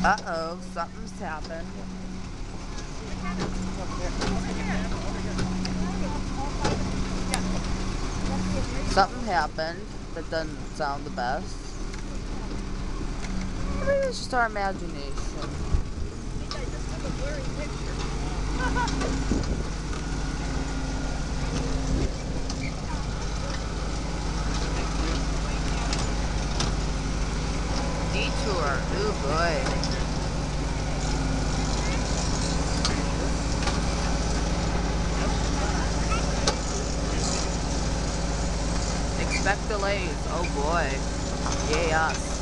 Uh-oh, something's happened. Something happened that doesn't sound the best. Maybe it's just our imagination. Detour. Ooh boy. Expect delays. Oh boy. Yeah.